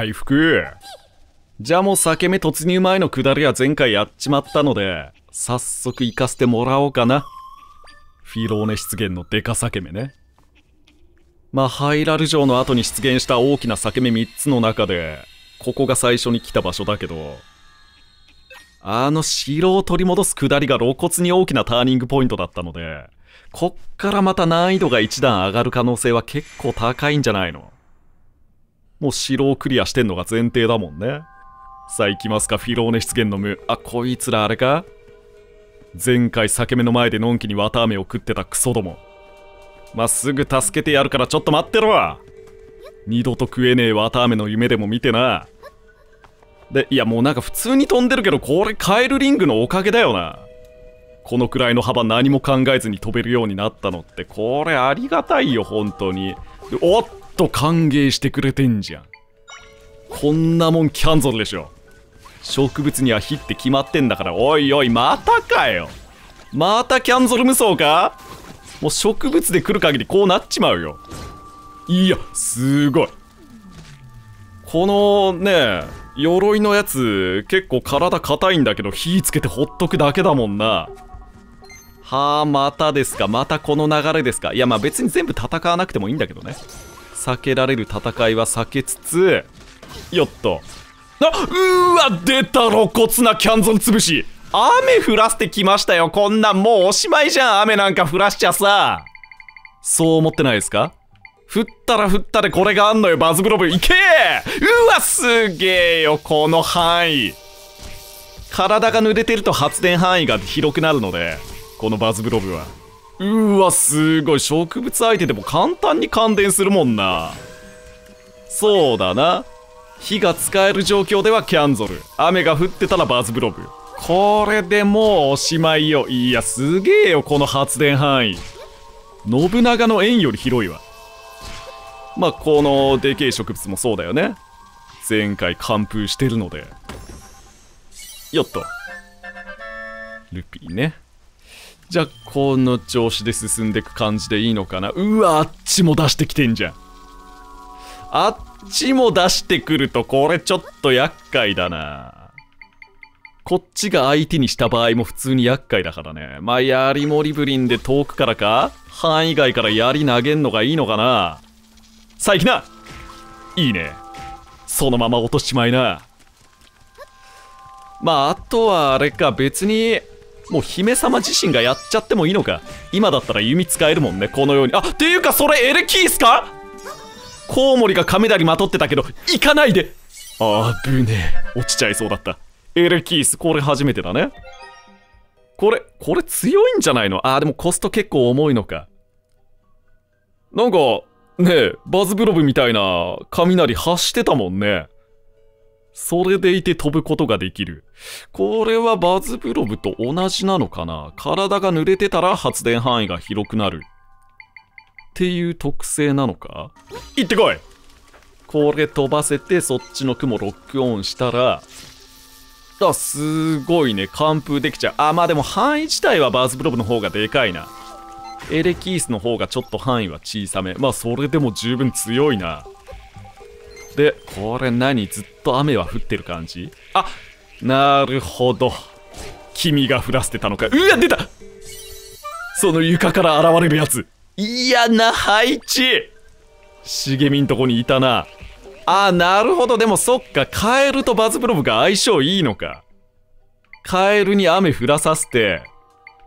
回復。じゃあもう裂け目突入前の下りは前回やっちまったので早速行かせてもらおうかな。フィローネ出現のデカ裂け目ね。まあハイラル城の後に出現した大きな裂け目3つの中でここが最初に来た場所だけどあの城を取り戻す下りが露骨に大きなターニングポイントだったのでこっからまた難易度が一段上がる可能性は結構高いんじゃないの？もう城をクリアしてんのが前提だもんね。さあ行きますか。フィローネ出現の無あこいつらあれか。前回裂け目の前でのんきに綿飴を食ってたクソども。まっすぐ助けてやるからちょっと待ってろ。二度と食えねえ綿飴の夢でも見てな。でいやもうなんか普通に飛んでるけどこれカエルリングのおかげだよな。このくらいの幅何も考えずに飛べるようになったのってこれありがたいよ本当に。おっと歓迎してくれてんじゃん。こんなもんキャンゾルでしょ。植物には火って決まってんだから。おいおいまたかよ。またキャンゾル無双か？もう植物で来る限りこうなっちまうよ。いやすごい。このね鎧のやつ結構体硬いんだけど火つけてほっとくだけだもんな。はあまたですか？またこの流れですか？いやまあ別に全部戦わなくてもいいんだけどね。避けられる戦いは避けつつよっと。あうーわ出た露骨なキャンゾン潰し。雨降らせてきましたよ。こんなんもうおしまいじゃん。雨なんか降らしちゃさ。そう思ってないですか？降ったら降ったでこれがあんのよ。バズブロブ。いけうわすげえよ。この範囲。体が濡れてると発電範囲が広くなるのでこのバズブロブは。うわすごい。植物相手でも簡単に感電するもんな。そうだな。火が使える状況ではキャンゾル。雨が降ってたらバズブロブこれでもうおしまいよ。いやすげえよこの発電範囲。信長の円より広いわ。まあこのでけえ植物もそうだよね。前回完封してるので。よっと。ルピーね。じゃあこの調子で進んでいく感じでいいのかな？うわあっちも出してきてんじゃん。あっちも出してくるとこれちょっと厄介だな。こっちが相手にした場合も普通に厄介だからね。まあ槍モリブリンで遠くからか？範囲外から槍投げんのがいいのかな？さあ行きな！いいね。そのまま落としちまいな。まああとはあれか。別にもう姫様自身がやっちゃってもいいのか。今だったら弓使えるもんね。このように。あっていうかそれエレキースか？コウモリが雷まとってたけど行かないで。あぶね。え落ちちゃいそうだった。エレキースこれ初めてだね。これこれ強いんじゃないの？あーでもコスト結構重いのか。なんかねえバズブロブみたいな雷発してたもんね。それでいて飛ぶことができる。これはバズブロブと同じなのかな？体が濡れてたら発電範囲が広くなる。っていう特性なのか？行ってこいこれ飛ばせてそっちの雲ロックオンしたら、あ、すごいね。完封できちゃう。あ、まあでも範囲自体はバズブロブの方がでかいな。エレキースの方がちょっと範囲は小さめ。まあそれでも十分強いな。で、これ何？ずっと雨は降ってる感じ？あ、なるほど。君が降らせてたのか。うわ、出たその床から現れるやつ。嫌な配置茂みんとこにいたな。あ、なるほど。でもそっか。カエルとバズブロブが相性いいのか。カエルに雨降らさせて、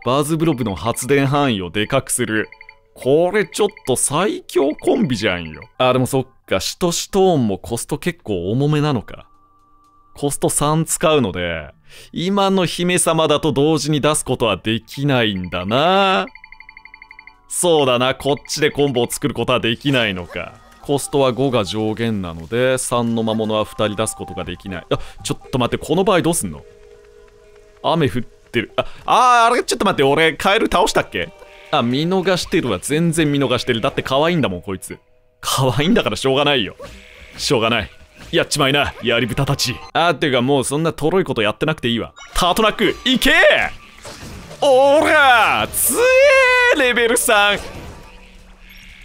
バズブロブの発電範囲をでかくする。これちょっと最強コンビじゃんよ。あ、でもそっか、シトシトーンもコスト結構重めなのか。コスト3使うので、今の姫様だと同時に出すことはできないんだな。そうだな、こっちでコンボを作ることはできないのか。コストは5が上限なので、3の魔物は2人出すことができない。あ、ちょっと待って、この場合どうすんの？雨降ってる。あ、あー、あれ、ちょっと待って、俺、カエル倒したっけ？あ、見逃してるわ。全然見逃してる。だって可愛いんだもん、こいつ。可愛いんだからしょうがないよ。しょうがない。やっちまいな、やり豚たち。あー、てかもうそんなとろいことやってなくていいわ。タートナック、いけおらつえレベル3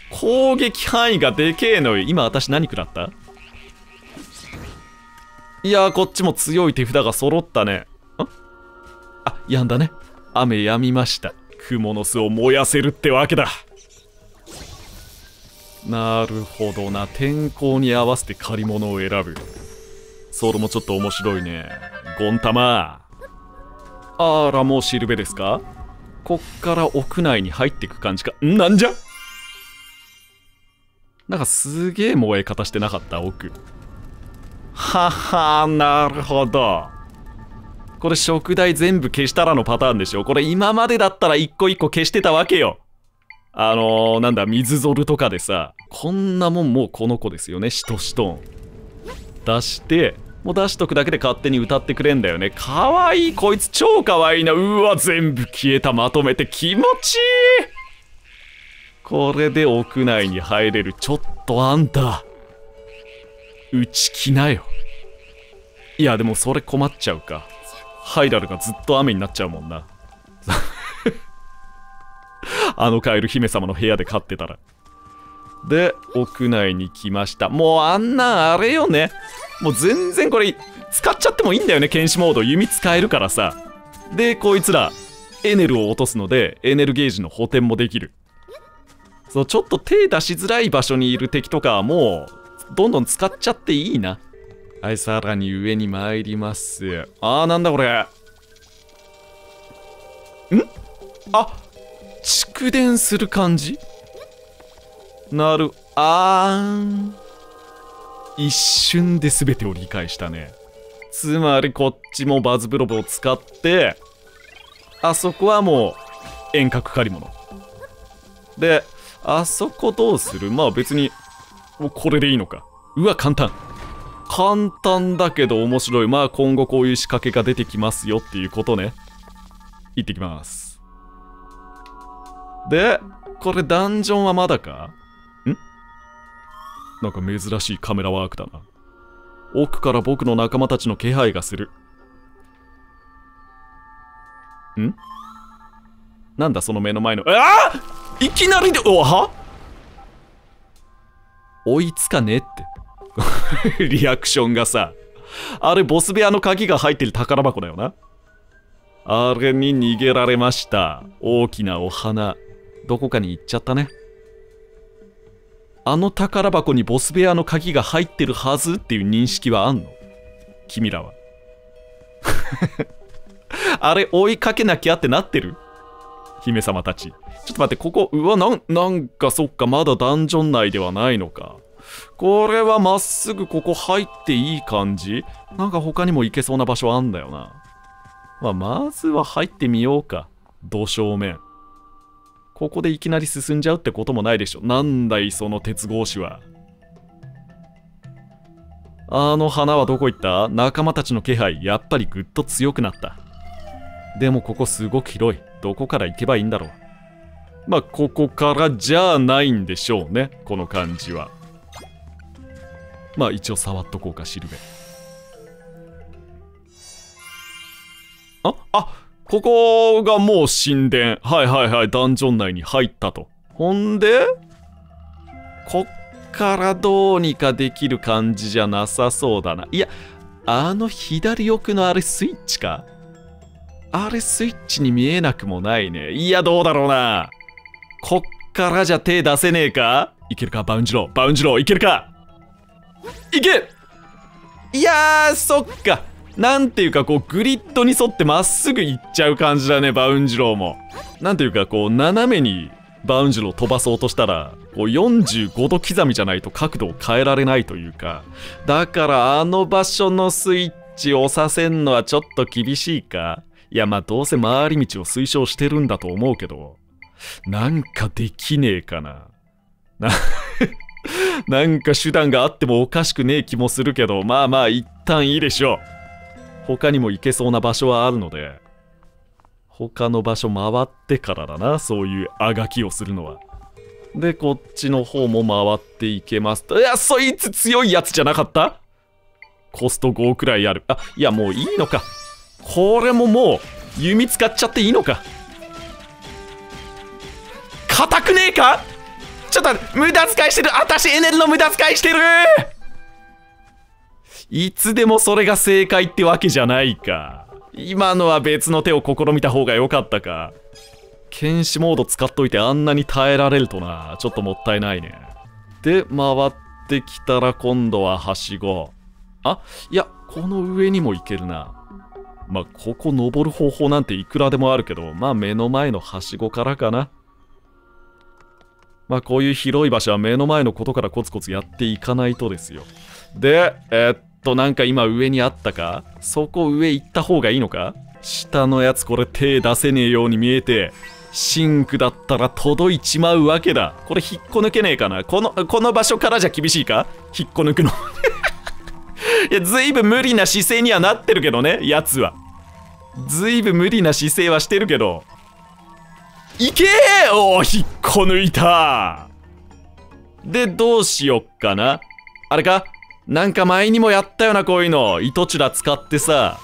攻撃範囲がでけえのよ。今私何食らった?いやこっちも強い手札が揃ったねんあやんだね雨止みました蜘蛛の巣を燃やせるってわけだなるほどな。天候に合わせて借り物を選ぶ。それもちょっと面白いね。ゴン玉あらもうシルベですか？こっから屋内に入っていく感じか。なんじゃ？なんかすげえ燃え方してなかった？奥。ははなるほど。これ食材全部消したらのパターンでしょ？これ今までだったら一個一個消してたわけよ。あのー、なんだ水ゾルとかでさ。こんなもんもうこの子ですよね。シトシトン。出してもう出しとくだけで勝手に歌ってくれんだよね。かわいい。こいつ超かわいいな。うわ全部消えた。まとめて気持ちいい。これで屋内に入れる。ちょっとあんた打ち来なよ。いやでもそれ困っちゃうか。ハイラルがずっと雨になっちゃうもんな。あのカエル姫様の部屋で飼ってたら。で屋内に来ました。もうあんなあれよね。もう全然これ使っちゃってもいいんだよね剣士モード。弓使えるからさ。でこいつらエネルを落とすのでエネルゲージの補填もできる。そうちょっと手出しづらい場所にいる敵とかはもうどんどん使っちゃっていいな。はいさらに上に参ります。あーなんだこれ。ん？あ蓄電する感じ？なる。あん。一瞬で全てを理解したね。つまりこっちもバズブロブを使ってあそこはもう遠隔借り物。であそこどうする？まあ別にこれでいいのか。うわ簡単。簡単だけど面白い。まあ今後こういう仕掛けが出てきますよっていうことね。行ってきます。でこれダンジョンはまだか？なんか珍しいカメラワークだな。奥から僕の仲間たちの気配がする。ん？なんだその目の前の。ああいきなりでおは？追いつかねって。リアクションがさあれボス部屋の鍵が入ってる宝箱だよな。あれに逃げられました。大きなお花。どこかに行っちゃったね。あの宝箱にボス部屋の鍵が入ってるはずっていう認識はあんの？君らは あれ追いかけなきゃってなってる？姫様たち。ちょっと待って、ここ、うわ、なん、なんかそっか、まだダンジョン内ではないのか。これはまっすぐここ入っていい感じ？なんか他にも行けそうな場所あんだよな。まあ、まずは入ってみようか。土正面。ここでいきなり進んじゃうってこともないでしょ。なんだい、その鉄格子は。あの花はどこ行った？仲間たちの気配、やっぱりぐっと強くなった。でもここすごく広い。どこから行けばいいんだろう。まあ、ここからじゃないんでしょうね。この感じは。まあ、一応触っとこうか、シルベ。あ、あ、ここがもう神殿。はいはいはい、ダンジョン内に入ったと。ほんで、こっからどうにかできる感じじゃなさそうだな。いや、あの左奥のあれスイッチか？あれスイッチに見えなくもないね。いや、どうだろうな。こっからじゃ手出せねえか？いけるか？バウンジロー。バウンジロー、いけるか？いけいやー、そっか。なんていうか、こう、グリッドに沿ってまっすぐ行っちゃう感じだね、バウンジローも。なんていうか、こう、斜めにバウンジロー飛ばそうとしたら、こう、45度刻みじゃないと角度を変えられないというか。だから、あの場所のスイッチを押させんのはちょっと厳しいかいや、まあどうせ回り道を推奨してるんだと思うけど、なんかできねえかな。な なんか手段があってもおかしくねえ気もするけど、まあまあ一旦いいでしょう。他にも行けそうな場所はあるので、他の場所回ってからだな、そういうあがきをするのは。で、こっちの方も回っていけます。いや、そいつ強いやつじゃなかった？コスト5くらいある。あ、いや、もういいのか。これももう弓使っちゃっていいのか硬くねえか？ちょっと無駄遣いしてる私エネルの無駄遣いしてるいつでもそれが正解ってわけじゃないか。今のは別の手を試みた方が良かったか。検視モード使っといてあんなに耐えられるとな、ちょっともったいないね。で、回ってきたら今度ははしご。あ、いや、この上にも行けるな。まあ、ここ登る方法なんていくらでもあるけど、まあ目の前のはしごからかな。まあこういう広い場所は目の前のことからコツコツやっていかないとですよ。で、えー、っと、なんか今上にあったか？そこ上行った方がいいのか？下のやつこれ手出せねえように見えて、シンクだったら届いちまうわけだ。これ引っこ抜けねえかな？この、この場所からじゃ厳しいか？引っこ抜くの いや、ずいぶん無理な姿勢にはなってるけどね、やつは。ずいぶん無理な姿勢はしてるけど。いけーお引っこ抜いたで、どうしよっかな。あれか？なんか前にもやったよな、こういうの。糸チュラ使ってさ、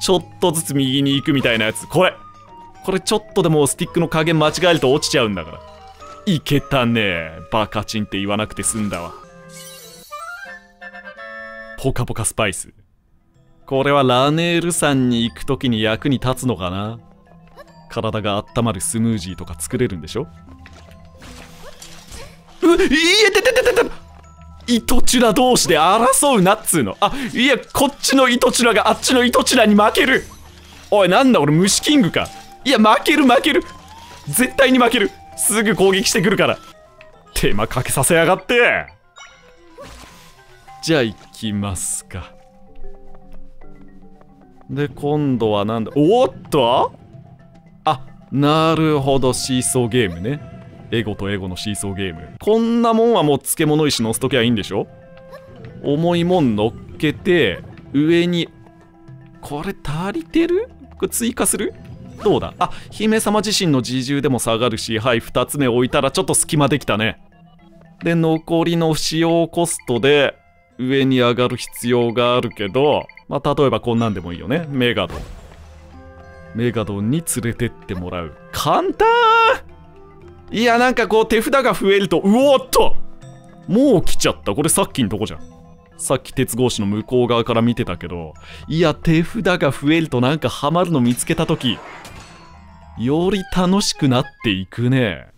ちょっとずつ右に行くみたいなやつ。これこれちょっとでもスティックの加減間違えると落ちちゃうんだから。いけたねバカチンって言わなくて済んだわ。ポカポカスパイス。これはラネール山に行く時に役に立つのかな体が温まるスムージーとか作れるんでしょういえててててて糸チュラ同士で争うなっつうの。あいやこっちの糸チュラがあっちの糸チュラに負ける。おいなんだ俺虫キングか。いや負ける負ける。絶対に負ける。すぐ攻撃してくるから。手間かけさせやがって。じゃあ行きますか。で今度はなんだおっと。あなるほどシーソーゲームね。エゴとエゴのシーソーゲーム。こんなもんはもう漬物石乗せときゃいいんでしょ？重いもん乗っけて上にこれ足りてる？これ追加する？どうだ？あ姫様自身の自重でも下がるしはい2つ目置いたらちょっと隙間できたね。で残りの使用コストで上に上がる必要があるけど、まあ、例えばこんなんでもいいよね。メガドン。メガドンに連れてってもらう。簡単！いや、なんかこう手札が増えると、うおっともう来ちゃった。これさっきのとこじゃん。さっき鉄格子の向こう側から見てたけど、いや、手札が増えるとなんかハマるの見つけたとき、より楽しくなっていくね。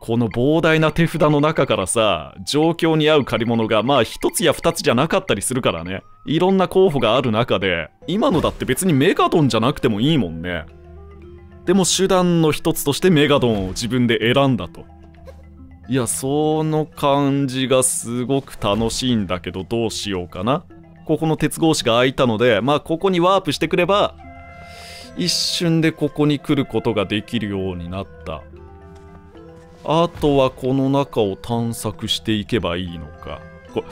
この膨大な手札の中からさ、状況に合う借り物がまあ一つや二つじゃなかったりするからね。いろんな候補がある中で、今のだって別にメガドンじゃなくてもいいもんね。でも手段の一つとしてメガドンを自分で選んだと。いや、その感じがすごく楽しいんだけど、どうしようかな。ここの鉄格子が開いたので、まあここにワープしてくれば、一瞬でここに来ることができるようになった。あとはこの中を探索していけばいいのか。こ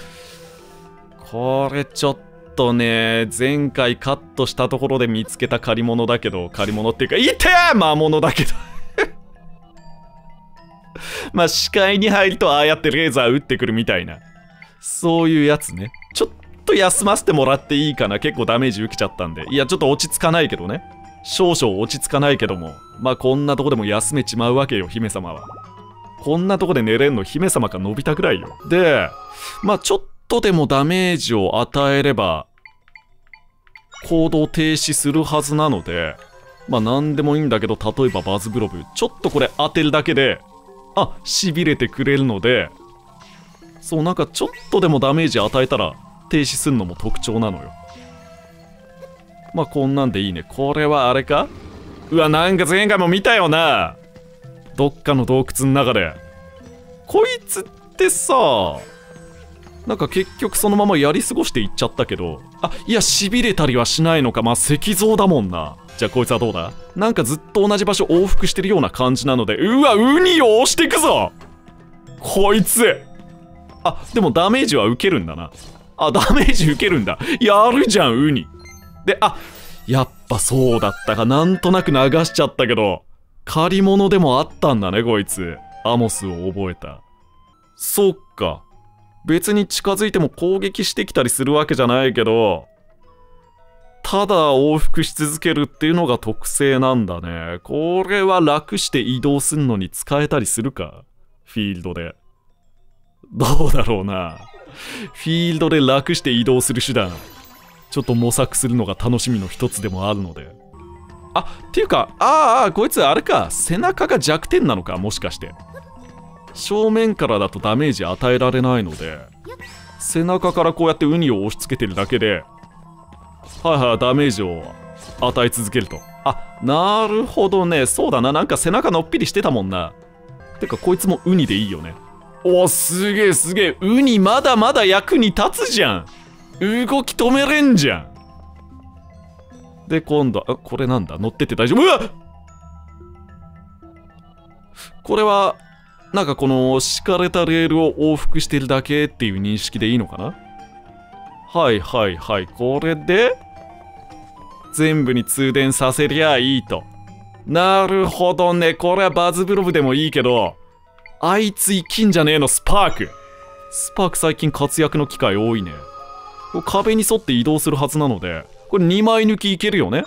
これちょっとね、前回カットしたところで見つけた借り物だけど、借り物っていうか、いてー魔物だけど まあ視界に入るとああやってレーザー撃ってくるみたいな。そういうやつね。ちょっと休ませてもらっていいかな。結構ダメージ受けちゃったんで。いや、ちょっと落ち着かないけどね。少々落ち着かないけども。まあこんなとこでも休めちまうわけよ、姫様は。こんなとこで寝れんの姫様か伸びたくらいよ。で、まあちょっととでもダメージを与えれば、行動停止するはずなので、まあ何でもいいんだけど、例えばバズブロブ、ちょっとこれ当てるだけで、あ、痺れてくれるので、そうなんかちょっとでもダメージ与えたら停止すんのも特徴なのよ。まあこんなんでいいね。これはあれか？うわ、なんか前回も見たよな。どっかの洞窟の中でこいつってさなんか結局そのままやり過ごしていっちゃったけどあいやしびれたりはしないのか。まあ石像だもんな。じゃあこいつはどうだ？なんかずっと同じ場所往復してるような感じなので。うわウニを押していくぞ！こいつあでもダメージは受けるんだな。あダメージ受けるんだ。やるじゃんウニ。であやっぱそうだったか。なんとなく流しちゃったけど借り物でもあったんだね、こいつ。アモスを覚えた。そっか。別に近づいても攻撃してきたりするわけじゃないけど、ただ往復し続けるっていうのが特性なんだね。これは楽して移動すんのに使えたりするか？フィールドで。どうだろうな。フィールドで楽して移動する手段ちょっと模索するのが楽しみの一つでもあるのであっていうかああこいつあれか背中が弱点なのかもしかして正面からだとダメージ与えられないので背中からこうやってウニを押し付けてるだけではいはいダメージを与え続けると。あなるほどね。そうだな。なんか背中のっぴりしてたもんな。てかこいつもウニでいいよね。おすげえすげえ。ウニまだまだ役に立つじゃん。動き止めれんじゃん。で今度あこれなんだ？乗ってて大丈夫。うわこれはなんかこの敷かれたレールを往復してるだけっていう認識でいいのかな？はいはいはい。これで全部に通電させりゃいいと。なるほどね。これはバズブロブでもいいけどあいつ生きんじゃねえのスパーク。スパーク最近活躍の機会多いね。壁に沿って移動するはずなのでこれ2枚抜きいけるよね？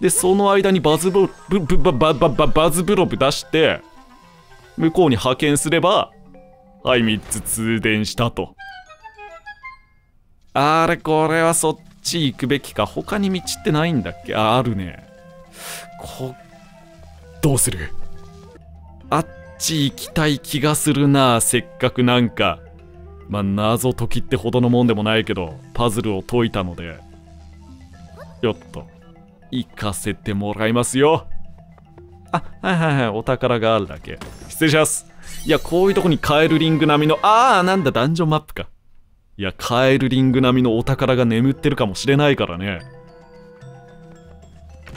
でその間にバズブブブバババババズブロブ出して向こうに派遣すればはい3つ通電したと。あれこれはそっち行くべきか。他に道ってないんだっけ？ああるね。こどうする？あっち行きたい気がするな。せっかくなんかまあ謎解きってほどのもんでもないけどパズルを解いたので。よっと行かせてもらいますよ。あはいはいはい。お宝があるだけ。失礼します。いやこういうとこにカエルリング並みのああなんだダンジョンマップか。いやカエルリング並みのお宝が眠ってるかもしれないからね。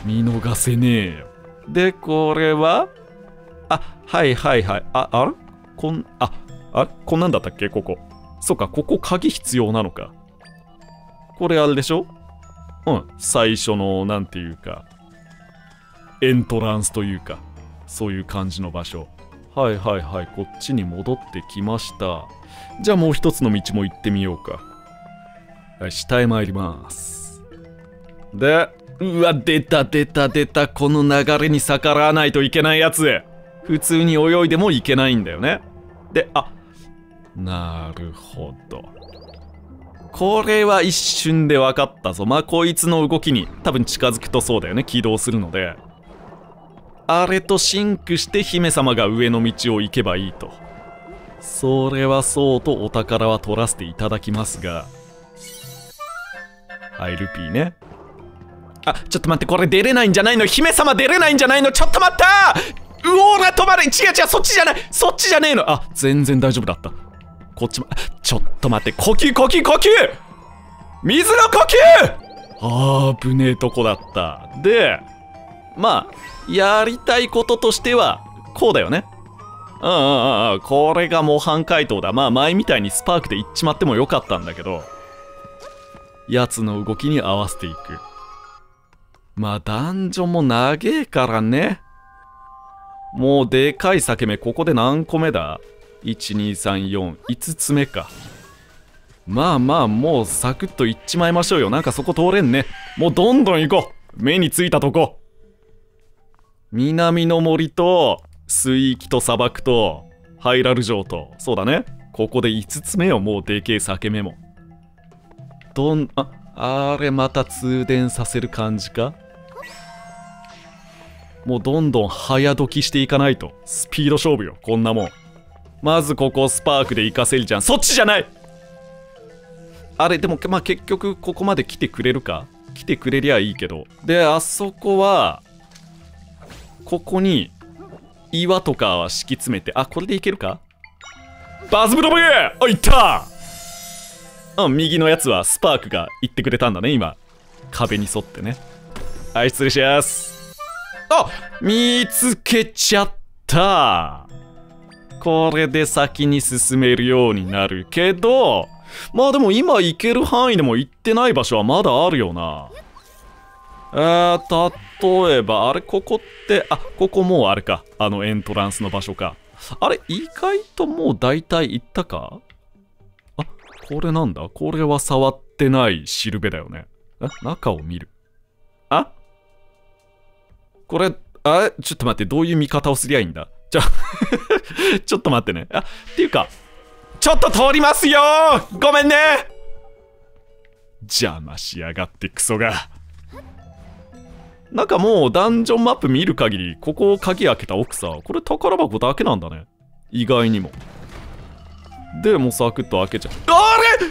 見逃せねえよ。でこれは？あはいはいはい。ああれ？こんああれ？こんなんだったっけ？ここ。そっかここ鍵必要なのか。これあれでしょ？うん最初のなんていうかエントランスというかそういう感じの場所。はいはいはいこっちに戻ってきました。じゃあもう一つの道も行ってみようか。はい下へ参ります。でうわ出た出た出た。この流れに逆らわないといけないやつ普通に泳いでもいけないんだよね。であなるほど。これは一瞬で分かったぞ。まあこいつの動きに多分近づくとそうだよね。起動するので。あれとシンクして姫様が上の道を行けばいいと。それはそうとお宝は取らせていただきますが。はいルピーね。あちょっと待ってこれ出れないんじゃないの？姫様出れないんじゃないの？ちょっと待った！うおーら止まれ！違う違うそっちじゃない！そっちじゃねえの！あ全然大丈夫だった。こっちもちょっと待って呼吸呼吸呼吸！水の呼吸！あーぶねえとこだった。でまあやりたいこととしてはこうだよね。うんうんうんうん。これが模範解答だ。まあ前みたいにスパークで行っちまってもよかったんだけど。やつの動きに合わせていく。まあダンジョンも長えからね。もうでかい裂け目ここで何個目だ ?12345 つ目か。まあまあもうサクッといっちまいましょうよ。なんかそこ通れんね。もうどんどん行こう。目についたとこ。南の森と水域と砂漠とハイラル城と。そうだね。ここで5つ目よもうでけえ裂け目もどんああれまた通電させる感じか？もうどんどん早時していかないと。スピード勝負よこんなもん。まずここスパークで行かせるじゃん。そっちじゃない！あれでもまあ結局ここまで来てくれるか？来てくれりゃいいけど。であそこはここに岩とかは敷き詰めてあこれでいけるか？バズブロブあいった！うん右のやつはスパークが言ってくれたんだね今。壁に沿ってね。はい失礼します。あ見つけちゃった！これで先に進めるようになるけどまあでも今行ける範囲でも行ってない場所はまだあるよな。え、例えばあれここってあここもうあれか。あのエントランスの場所か。あれ意外ともう大体行ったか？あこれなんだ？これは触ってないしるべだよね。え中を見る。あ？これあちょっと待ってどういう見方をすりゃいいんだ？じゃ ちょっと待ってね。あっていうかちょっと通りますよごめんね邪魔しやがってクソが。なんかもうダンジョンマップ見る限り、ここを鍵開けた奥さ、これ宝箱だけなんだね。意外にも。で、もうサクッと開けちゃう。あれ！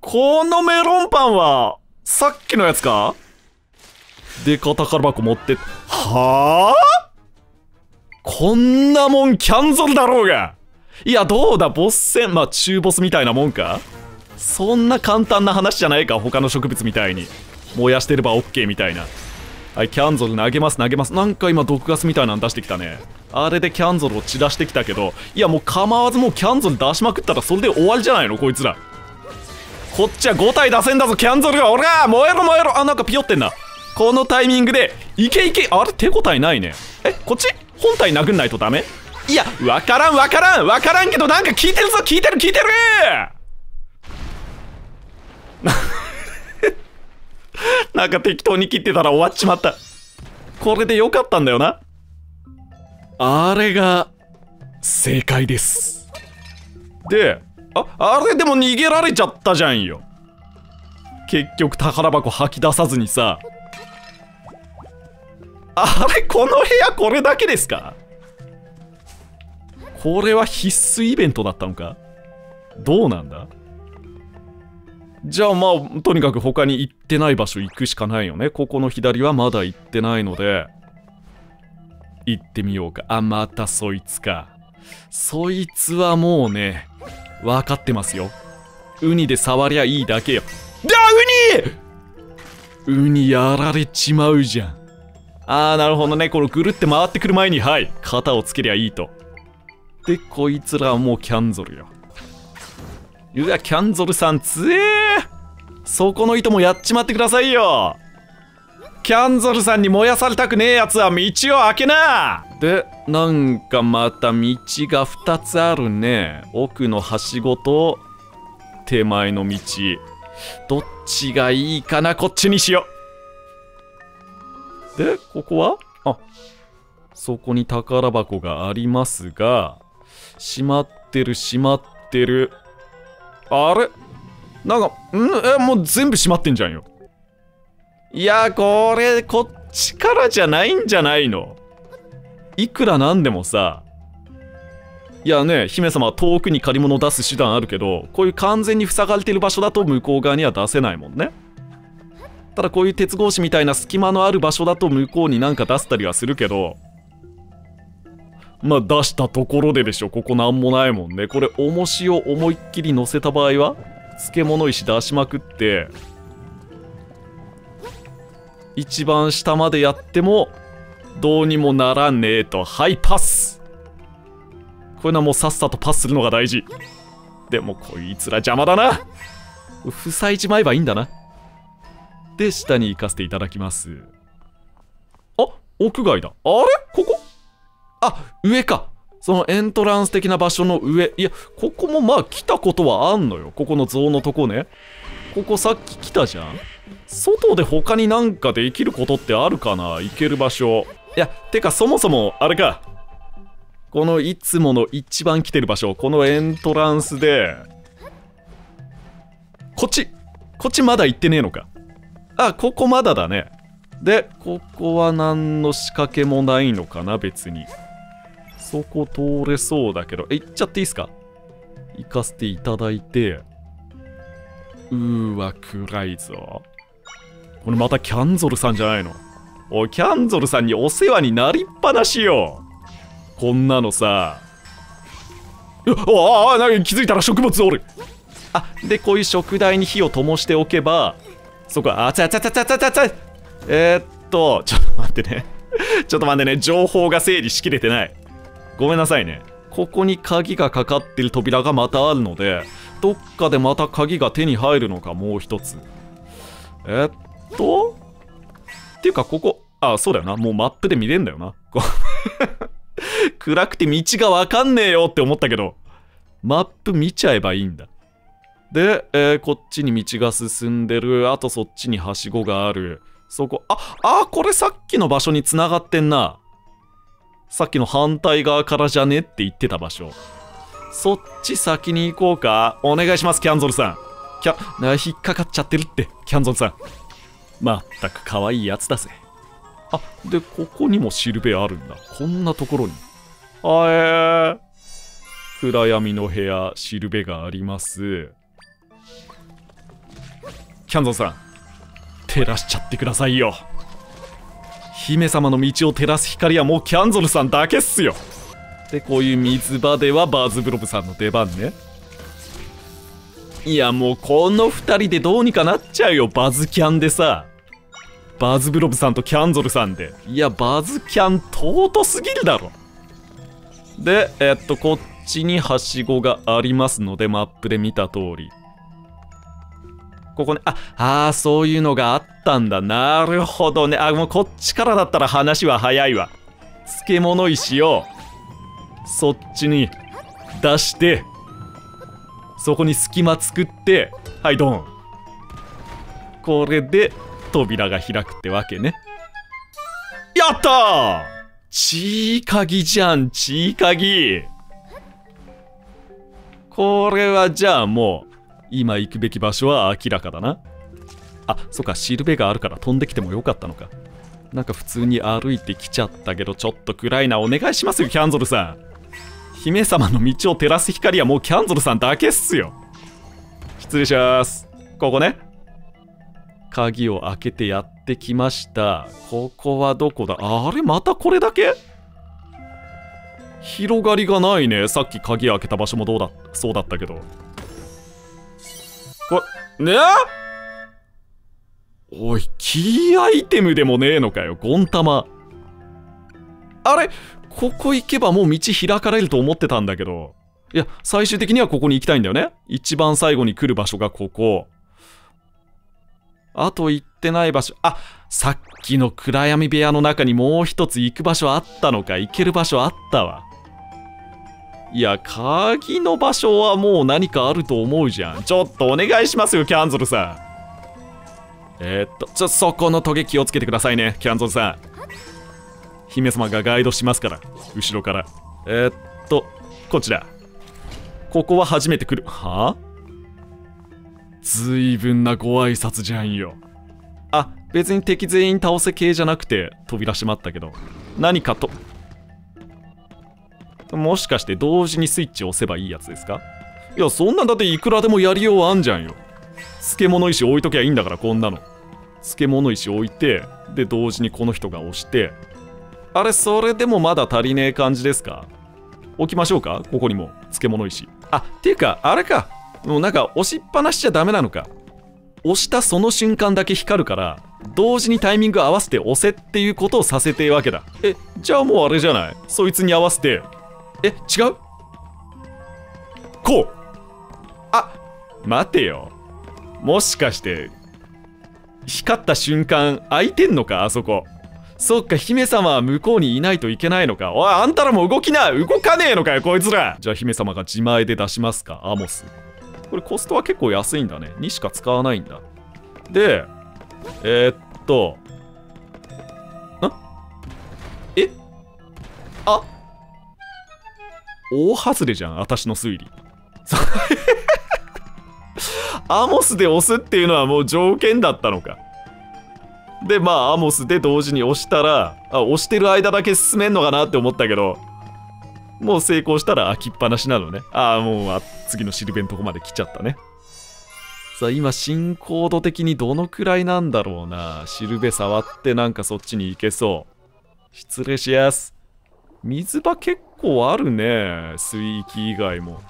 このメロンパンは、さっきのやつか？でか宝箱持ってはあ？こんなもんキャンゾルだろうが！いやどうだ？ボス戦まあ中ボスみたいなもんか？そんな簡単な話じゃないか他の植物みたいに。燃やしてれば OK みたいな。はいキャンゾル投げます投げます。なんか今毒ガスみたいなの出してきたね。あれでキャンゾルを散らしてきたけどいやもう構わずもうキャンゾル出しまくったらそれで終わりじゃないのこいつら。こっちは5体出せんだぞキャンゾルが。俺ら燃えろ燃えろ。あなんかピヨってんな。このタイミングでいけいけあれ手応えないね。えこっち？本体殴んないとダメ？いやわからんわからんわからんけどなんか聞いてるぞ聞いてる聞いてる！なんか適当に切ってたら終わっちまった。これでよかったんだよな。あれが正解です。でああれでも逃げられちゃったじゃんよ。結局宝箱吐き出さずにさ。あれこの部屋これだけですか？これは必須イベントだったのか？どうなんだ？じゃあまあとにかく他に行ってない場所行くしかないよね。ここの左はまだ行ってないので。行ってみようか。あまたそいつか。そいつはもうね分かってますよ。ウニで触りゃいいだけよ。だウニ！ウニやられちまうじゃん。あーなるほどね。このぐるって回ってくる前にはい。肩をつけりゃいいと。でこいつらはもうキャンゾルよ。うわキャンゾルさんつえー。そこの糸もやっちまってくださいよ。キャンゾルさんに燃やされたくねえやつは道を開けな。でなんかまた道が2つあるね。奥のはしごと手前の道。どっちがいいかなこっちにしよう。でここは？あそこに宝箱がありますが閉まってる閉まってる。あれ？なんかん？えもう全部閉まってんじゃんよ。いやこれこっちからじゃないんじゃないの？いくらなんでもさ。いやね姫様は遠くに借り物を出す手段あるけどこういう完全に塞がれてる場所だと向こう側には出せないもんね。ただこういう鉄格子みたいな隙間のある場所だと向こうになんか出したりはするけどまあ出したところででしょ。ここなんもないもんね。これ重しを思いっきり乗せた場合は？漬物石出しまくって一番下までやってもどうにもならねえと。はいパス。こういうのはもうさっさとパスするのが大事。でもこいつら邪魔だな。塞いじまえばいいんだな。で下に行かせていただきます。あ屋外だ。あれ？ここ？あ上か。そのエントランス的な場所の上。いやここもまあ来たことはあんのよ。ここの像のとこね。ここさっき来たじゃん。外で他になんかできることってあるかな？行ける場所。いやてかそもそもあれか。このいつもの一番来てる場所。このエントランスで。こっち。こっちまだ行ってねえのか。あここまだだね。でここは何の仕掛けもないのかな別に。そこ通れそうだけど。え行っちゃっていいっすか？行かせていただいて。うーわ暗いぞ。これまたキャンゾルさんじゃないの？おいキャンゾルさんにお世話になりっぱなしよ。こんなのさ。ああなんか気づいたら植物おる。あでこういう食台に火を灯しておけば。そこはあつあつあつあつあつあつえー、っとちょっと待ってね。ちょっと待ってね。情報が整理しきれてない。ごめんなさいね。ここに鍵がかかってる扉がまたあるのでどっかでまた鍵が手に入るのかもう一つ。えっと？っていうかここあそうだよな。もうマップで見れんだよな。暗くて道がわかんねえよって思ったけどマップ見ちゃえばいいんだ。で、えー、こっちに道が進んでる。あとそっちにはしごがある。そこああこれさっきの場所につながってんな。さっきの反対側からじゃねって言ってた場所。そっち先に行こうか。お願いしますキャンゾルさん。キャ引っかかっちゃってるってキャンゾルさん。まったく可愛いやつだぜ。あでここにもシルベあるんだ。こんなところに。あえー、暗闇の部屋シルベがあります。キャンゾンさん照らしちゃってくださいよ。姫様の道を照らす光はもうキャンゾルさんだけっすよ。でこういう水場ではバーズブロブさんの出番ね。いやもうこの2人でどうにかなっちゃうよバズキャンでさ。バズブロブさんとキャンゾルさんで。いやバズキャン尊すぎるだろ。でえっとこっちにはしごがありますのでマップで見た通り。ここねああそういうのがあったんだ。なるほどね。あもうこっちからだったら話は早いわ。漬物石をそっちに出してそこに隙間作ってはいドン。これで扉が開くってわけね。やったー！チーカギじゃんチーカギこれはじゃあもう今行くべき場所は明らかだな。あそっかシルベがあるから飛んできてもよかったのか。なんか普通に歩いてきちゃったけどちょっと暗いな。お願いしますよキャンゾルさん。姫様の道を照らす光はもうキャンゾルさんだけっすよ。失礼します。ここね。鍵を開けてやってきました。ここはどこだ？あれまたこれだけ？広がりがないね。さっき鍵開けた場所もどうだそうだったけど。これねおいキーアイテムでもねえのかよゴン玉あれここ行けばもう道開かれると思ってたんだけど。いや最終的にはここに行きたいんだよね。一番最後に来る場所がここ。あと行ってない場所。あさっきの暗闇部屋の中にもう一つ行く場所あったのか行ける場所あったわ。いや鍵の場所はもう何かあると思うじゃん。ちょっとお願いしますよキャンゾルさん。えー、っとちょそこのトゲ気をつけてくださいねキャンゾルさん。姫様がガイドしますから後ろから。えー、っとこちら。ここは初めて来る。はあ？ずいぶんなご挨拶じゃんよ。あ別に敵全員倒せ系じゃなくて扉閉まったけど。何かともしかして同時にスイッチ押せばいいやつですか？いやそんなんだっていくらでもやりようあんじゃんよ。漬物石置いときゃいいんだからこんなの。漬物石置いてで同時にこの人が押して。あれそれでもまだ足りねえ感じですか？置きましょうか？ここにも漬物石。あっていうかあれか。もうなんか押しっぱなしちゃダメなのか。押したその瞬間だけ光るから同時にタイミング合わせて押せっていうことをさせてわけだ。えじゃあもうあれじゃない？そいつに合わせて。え違う？こう。あ待てよ。もしかして光った瞬間開いてんのかあそこ。そっか姫様は向こうにいないといけないのか。おいあんたらも動きな動かねえのかよこいつら。じゃあ姫様が自前で出しますかアモス。これコストは結構安いんだね。2しか使わないんだ。でえー、っと。ん？え？あ？大外れじゃん私の推理。アモスで押すっていうのはもう条件だったのか。でまあアモスで同時に押したらあ押してる間だけ進めんのかなって思ったけどもう成功したら開きっぱなしなのね。ああもう次のシルベのとこまで来ちゃったね。さあ今進行度的にどのくらいなんだろうな。シルベ触ってなんかそっちに行けそう。失礼しやす。水場結構あるね水域以外も。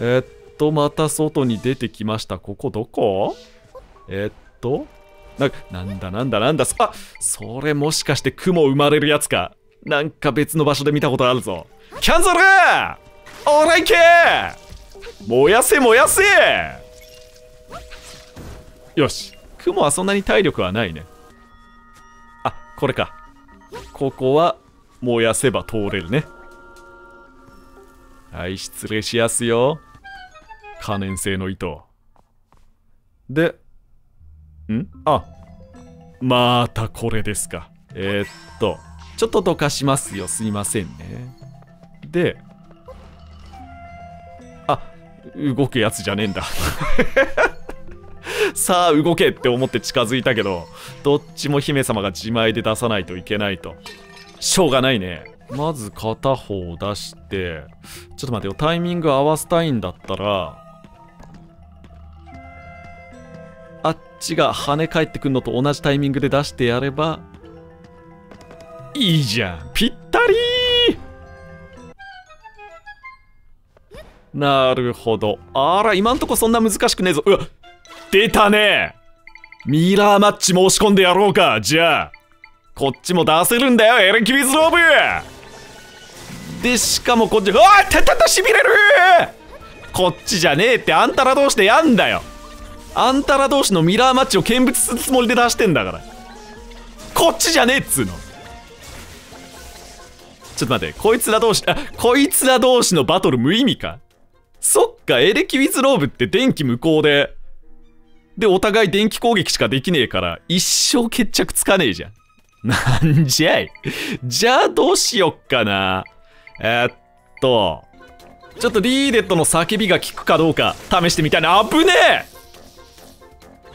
えっとまた外に出てきました。ここどこ？えっとななんだなんだなんだ。あそれもしかして雲生まれるやつか。なんか別の場所で見たことあるぞ。キャンゾル！オーライケ燃やせ燃やせ！よし。雲はそんなに体力はないね。あこれか。ここは燃やせば通れるね。はい失礼しやすよ。可燃性の糸。でん？あまたこれですか。えー、っとちょっとどかしますよ。すいませんね。であ動くやつじゃねえんだ。さあ動けって思って近づいたけどどっちも姫様が自前で出さないといけないと。しょうがないね。まず片方出してちょっと待ってよタイミング合わせたいんだったらあっちが跳ね返ってくんのと同じタイミングで出してやればいいじゃん。ぴったり！なるほど。あら今んとこそんな難しくねえぞ。うわ出たね！ミラーマッチ申し込んでやろうか。じゃあこっちも出せるんだよエレキビズローブ！でしかもこっちうわたたたしびれるこっちじゃねえってあんたら同士でやんだよ。あんたら同士のミラーマッチを見物するつもりで出してんだから。こっちじゃねえっつうの。ちょっと待ってこいつら同士あこいつら同士のバトル無意味か？そっかエレキウィズローブって電気無効で。でお互い電気攻撃しかできねえから一生決着つかねえじゃん。なんじゃい？じゃあどうしよっかな。えー、っとちょっとリーデットの叫びが効くかどうか試してみたいな。危ね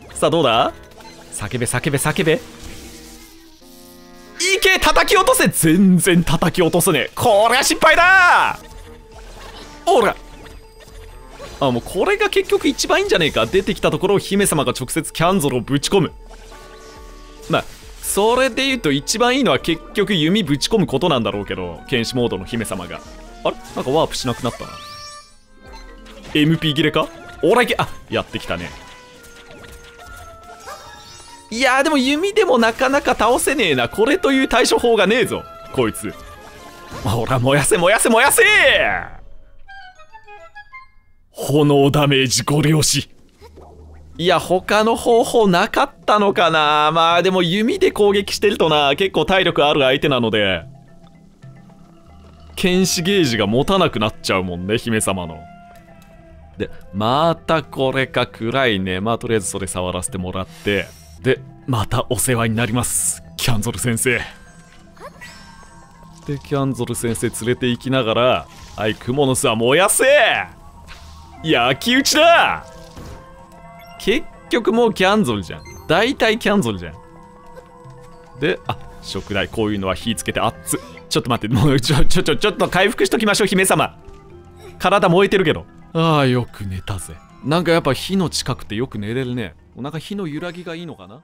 え！さあどうだ？叫べ叫べ叫べ。いけ！叩き落とせ！全然叩き落とせね。えこれは失敗だ！おら！あもうこれが結局一番いいんじゃねえか。出てきたところを姫様が直接キャンゾルをぶち込む。まあそれで言うと一番いいのは結局弓ぶち込むことなんだろうけど剣士モードの姫様が。あれ？なんかワープしなくなったな。MP 切れか？オラいけあやってきたね。いやでも弓でもなかなか倒せねえな。これという対処法がねえぞ。こいつ。ほら燃やせ燃やせ燃やせ！炎ダメージご了承。いや他の方法なかったのかな。まあでも弓で攻撃してるとな。結構体力ある相手なので。剣士ゲージが持たなくなっちゃうもんね姫様の。でまたこれか暗いね。まあとりあえずそれ触らせてもらって。でまたお世話になります。キャンゾル先生。でキャンゾル先生連れて行きながらはいクモの巣は燃やせ焼き討ちだ!結局もうキャンゾルじゃん。大体キャンゾルじゃん。であ食材こういうのは火つけてあっ。つちょっと待ってもうちょちょちょちょっと回復しときましょう姫様。体燃えてるけど。ああよく寝たぜ。なんかやっぱ火の近くてよく寝れるね。なんか火の揺らぎがいいのかな？